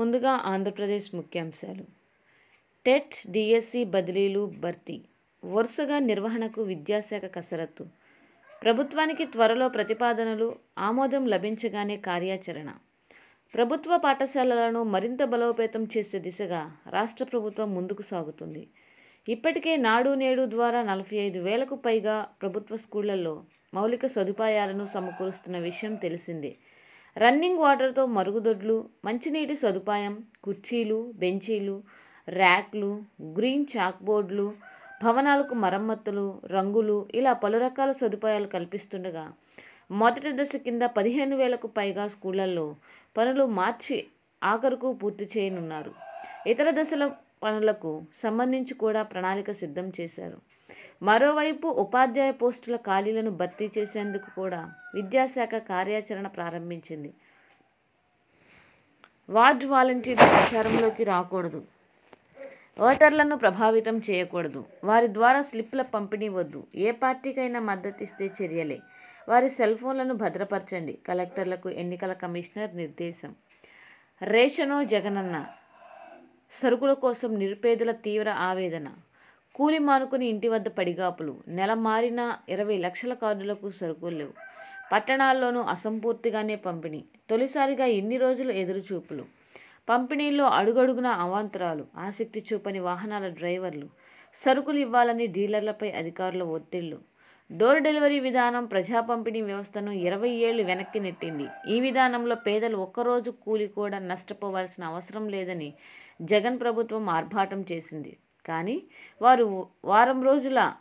ముందుగా ఆంధ్రప్రదేశ్ ముఖ్యాంశాలు. TET DSC బదిలీలు భర్తీ. వరుసగా నిర్వహణకు విద్యాశాఖ కసరత్తు. ప్రభుత్వానికి త్వరలో ప్రతిపాదనలు ఆమోదం లభించగానే కార్యాచరణ. ప్రభుత్వ పాఠశాలలను మరింత బలోపేతం చేసే దిశగా రాష్ట్ర ప్రభుత్వం ముందుకు సాగుతుంది. ఇప్పటికే నాడు నేడు ద్వారా నలభై ఐదు వేలకు పైగా ప్రభుత్వ స్కూళ్ళలో మౌలిక సదుపాయాలను సమకూరుస్తున్న విషయం తెలిసిందే. రన్నింగ్ వాటర్తో మరుగుదొడ్లు మంచినీటి సదుపాయం కుర్చీలు బెంచీలు ర్యాక్లు గ్రీన్ చాక్బోర్డులు భవనాలకు మరమ్మతులు రంగులు ఇలా పలు రకాల సదుపాయాలు కల్పిస్తుండగా మొదటి దశ కింద పదిహేను వేలకు పైగా స్కూళ్ళలో పనులు మార్చి ఆఖరుకు పూర్తి చేయనున్నారు. ఇతర దశల పనులకు సంబంధించి కూడా ప్రణాళిక సిద్ధం చేశారు. మరోవైపు ఉపాధ్యాయ పోస్టుల ఖాళీలను భర్తీ చేసేందుకు కూడా విద్యాశాఖ కార్యాచరణ ప్రారంభించింది. వార్డ్ వాలంటీర్లు ప్రచారంలోకి రాకూడదు. ఓటర్లను ప్రభావితం చేయకూడదు. వారి ద్వారా స్లిప్ల పంపిణీ వద్దు. ఏ పార్టీకైనా మద్దతిస్తే చర్యలే. వారి సెల్ ఫోన్లను భద్రపరచండి. కలెక్టర్లకు ఎన్నికల కమిషనర్ నిర్దేశం. రేషనో జగనన్న సరుకుల కోసం నిరుపేదల తీవ్ర ఆవేదన. కూలి మానుకుని ఇంటి వద్ద పడిగాపులు. నెల మారిన ఇరవై లక్షల కార్డులకు సరుకులు లేవు. పట్టణాల్లోనూ అసంపూర్తిగానే పంపిణీ. తొలిసారిగా ఇన్ని రోజులు ఎదురుచూపులు. పంపిణీల్లో అడుగడుగున అవాంతరాలు ఆసక్తి చూపని వాహనాల డ్రైవర్లు సరుకులు ఇవ్వాలని డీలర్లపై అధికారుల ఒత్తిళ్ళు. డోర్ డెలివరీ విధానం ప్రజా పంపిణీ వ్యవస్థను ఇరవై ఏళ్ళు వెనక్కి నెట్టింది. ఈ విధానంలో పేదలు ఒక్కరోజు కూలి కూడా నష్టపోవాల్సిన అవసరం లేదని జగన్ ప్రభుత్వం ఆర్భాటం చేసింది. కానీ వారు వారం రోజుల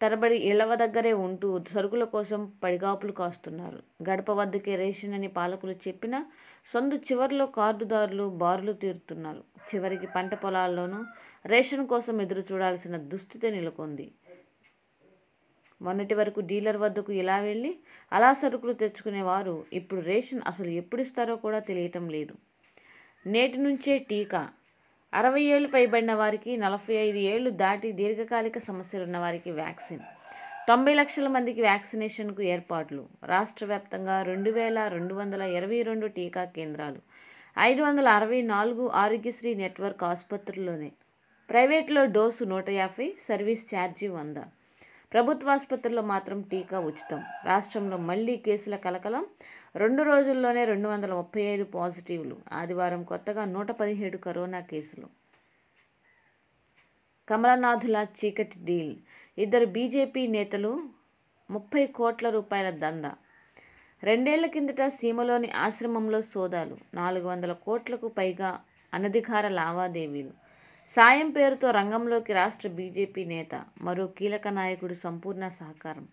తరబడి ఇళ్ళవ దగ్గరే ఉంటూ సరుకుల కోసం పడిగాపులు కాస్తున్నారు. గడప వద్దకే రేషన్ అని పాలకులు చెప్పినా సందు చివర్లో కార్డుదారులు బారులు తీరుతున్నారు. చివరికి పంట పొలాల్లోనూ రేషన్ కోసం ఎదురు చూడాల్సిన దుస్థితి నెలకొంది. మొన్నటి వరకు డీలర్ వద్దకు ఇలా వెళ్ళి అలా సరుకులు తెచ్చుకునేవారు. ఇప్పుడు రేషన్ అసలు ఎప్పుడు ఇస్తారో కూడా తెలియటం లేదు. నేటి నుంచే టీకా అరవై ఏళ్ళు పైబడిన వారికి నలభై ఐదు ఏళ్ళు దాటి దీర్ఘకాలిక సమస్యలున్న వారికి వ్యాక్సిన్. తొంభై లక్షల మందికి వ్యాక్సినేషన్కు ఏర్పాట్లు. రాష్ట్ర వ్యాప్తంగా రెండు వేల రెండు వందల ఇరవై రెండు టీకా కేంద్రాలు ఐదు వందల అరవై నాలుగు ఆరోగ్యశ్రీ నెట్వర్క్ ఆసుపత్రుల్లోనే. ప్రైవేట్లో డోసు నూట యాభై సర్వీస్ ఛార్జీ వంద. ప్రభుత్వ ఆసుపత్రుల్లో మాత్రం టీకా ఉచితం. రాష్ట్రంలో మళ్ళీ కేసుల కలకలం. రెండు రోజుల్లోనే రెండు వందల ముప్పై ఐదు పాజిటివ్లు. ఆదివారం కొత్తగా నూట పదిహేడు కరోనా కేసులు. కమలనాథుల చీకటి డీల్. ఇద్దరు బీజేపీ నేతలు ముప్పై కోట్ల రూపాయల దందా. రెండేళ్ళ కిందట సీమలోని ఆశ్రమంలో సోదాలు. నాలుగు వందల కోట్లకు పైగా అనధికార లావాదేవీలు. సాయం పేరుతో రంగంలోకి రాష్ట్ర బీజేపీ నేత మరో కీలక నాయకుడు సంపూర్ణ సహకారం.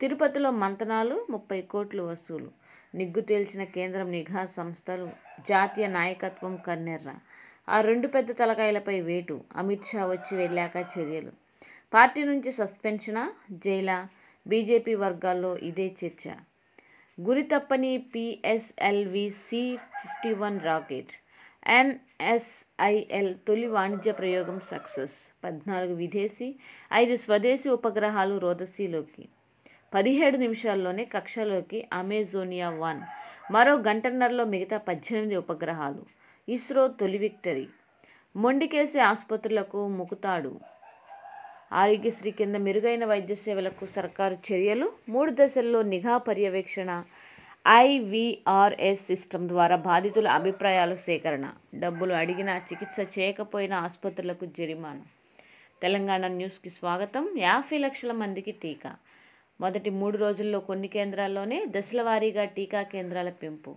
తిరుపతిలో మంతనాలు ముప్పై కోట్లు వసూలు. నిగ్గు తేల్చిన కేంద్రం నిఘా సంస్థలు జాతీయ నాయకత్వం కన్నెర్ర. ఆ రెండు పెద్ద తలకాయలపై వేటు. అమిత్ షా వచ్చి వెళ్ళాక చర్యలు. పార్టీ నుంచి సస్పెన్షనా? జైలా? బీజేపీ వర్గాల్లో ఇదే చర్చ. గురి తప్పని PSLV C fifty one rocket. NSIL తొలి వాణిజ్య ప్రయోగం సక్సెస్. పద్నాలుగు విదేశీ ఐదు స్వదేశీ ఉపగ్రహాలు రోదసీలోకి. పదిహేడు నిమిషాల్లోనే కక్షలోకి అమెజోనియా వన్. మరో గంటన్నరలో మిగతా పద్దెనిమిది ఉపగ్రహాలు. ఇస్రో తొలి విక్టరీ. మొండికేసే ఆసుపత్రులకు ముకుతాడు. ఆరోగ్యశ్రీ కింద మెరుగైన వైద్య సేవలకు సర్కారు చర్యలు. మూడు దశల్లో నిఘా పర్యవేక్షణ ఐవీఆర్ఎస్ సిస్టమ్ ద్వారా బాధితుల అభిప్రాయాల సేకరణ డబ్బులు అడిగినా చికిత్స చేయకపోయినా ఆసుపత్రులకు జరిమానా. తెలంగాణ న్యూస్కి స్వాగతం. యాభై లక్షల మందికి టీకా. మొదటి మూడు రోజుల్లో కొన్ని కేంద్రాల్లోనే దశల వారీగా టీకా కేంద్రాల పెంపు.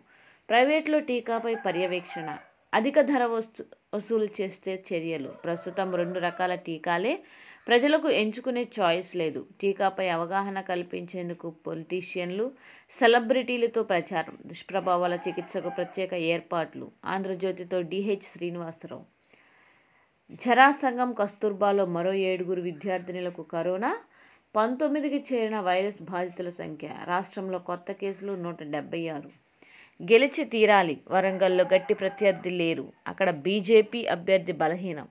ప్రైవేట్లో టీకాపై పర్యవేక్షణ. అధిక ధర వస్తు వసూలు చేస్తే చర్యలు. ప్రస్తుతం రెండు రకాల టీకాలే ప్రజలకు ఎంచుకునే చాయిస్ లేదు. టీకాపై అవగాహన కల్పించేందుకు పొలిటీషియన్లు సెలబ్రిటీలతో ప్రచారం దుష్ప్రభావాల చికిత్సకు ప్రత్యేక ఏర్పాట్లు. ఆంధ్రజ్యోతితో డిహెచ్ శ్రీనివాసరావు. జరాసంగం కస్తూర్బాలో మరో ఏడుగురు విద్యార్థినులకు కరోనా పంతొమ్మిదికి చేరిన వైరస్ బాధితుల సంఖ్య రాష్ట్రంలో కొత్త కేసులు నూట డెబ్బై ఆరు. గెలిచి తీరాలి. వరంగల్లో గట్టి ప్రత్యర్థి లేరు. అక్కడ బీజేపీ అభ్యర్థి బలహీనం.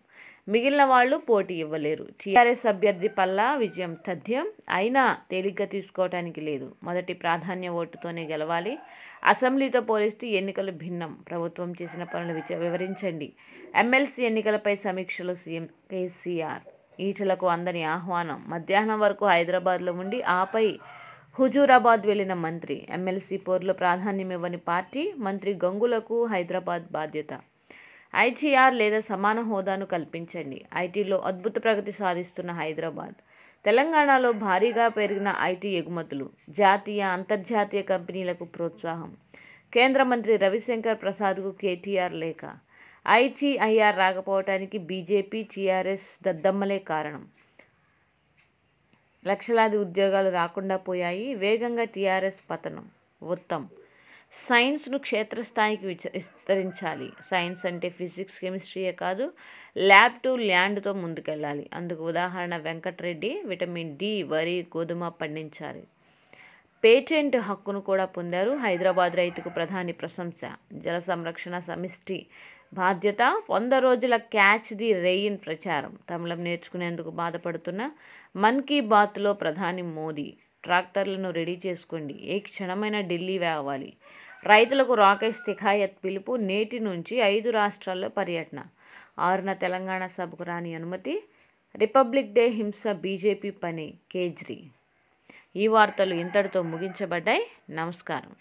మిగిలిన వాళ్ళు పోటీ ఇవ్వలేరు. టీఆర్ఎస్ అభ్యర్థి పల్లా విజయం తథ్యం. అయినా తేలిగ్గా తీసుకోవటానికి లేదు. మొదటి ప్రాధాన్య ఓటుతోనే గెలవాలి. అసెంబ్లీతో పోలిస్తే ఎన్నికలు భిన్నం. ప్రభుత్వం చేసిన పనులు విచ వివరించండి. ఎమ్మెల్సీ ఎన్నికలపై సమీక్షలు సీఎం కేసీఆర్. ఈటలకు అందని ఆహ్వానం. మధ్యాహ్నం వరకు హైదరాబాద్లో ఉండి ఆపై హుజూరాబాద్ వెళ్ళిన మంత్రి. ఎమ్మెల్సీ పోరులో ప్రాధాన్యమివ్వని పార్టీ మంత్రి గంగులకు హైదరాబాద్ బాధ్యత. ఐటీఆర్ లేదా సమాన హోదాను కల్పించండి. ఐటీలో అద్భుత ప్రగతి సాధిస్తున్న హైదరాబాద్. తెలంగాణలో భారీగా పెరిగిన ఐటీ ఎగుమతులు జాతీయ అంతర్జాతీయ కంపెనీలకు ప్రోత్సాహం. కేంద్ర మంత్రి రవిశంకర్ ప్రసాద్కు కేటీఆర్ లేఖ. ఐటీఐఆర్ రాకపోవటానికి బీజేపీ టీఆర్ఎస్ దద్దమ్మలే కారణం. లక్షలాది ఉద్యోగాలు రాకుండా పోయాయి. వేగంగా టీఆర్ఎస్ పతనం. ఉత్తమ్ సైన్స్ను క్షేత్రస్థాయికి విచ విస్తరించాలి. సైన్స్ అంటే ఫిజిక్స్ కెమిస్ట్రీయే కాదు ల్యాబ్ టు ల్యాండ్తో ముందుకెళ్ళాలి. అందుకు ఉదాహరణ వెంకట్రెడ్డి విటమిన్ డి వరి గోధుమ పండించాలి. పేటెంట్ హక్కును కూడా పొందారు హైదరాబాద్ రైతుకు ప్రధాని ప్రశంస. జల సంరక్షణ సమిష్టి బాధ్యత వంద రోజుల క్యాచ్ ది రెయిన్ ప్రచారం. తమిళం నేర్చుకునేందుకు బాధపడుతున్న మన్ కీ బాత్లో ప్రధాని మోదీ ట్రాక్టర్లను రెడీ చేసుకోండి. ఏ క్షణమైన ఢిల్లీ రావాలి రైతులకు రాకేష్ తిఖాయత్ పిలుపు నేటి నుంచి ఐదు రాష్ట్రాల్లో పర్యటన. ఆరున తెలంగాణ సభకు రాని అనుమతి రిపబ్లిక్ డే హింస బీజేపీ పని కేజ్రీ. ఈ వార్తలు ఇంతటితో ముగించబడ్డాయి. నమస్కారం.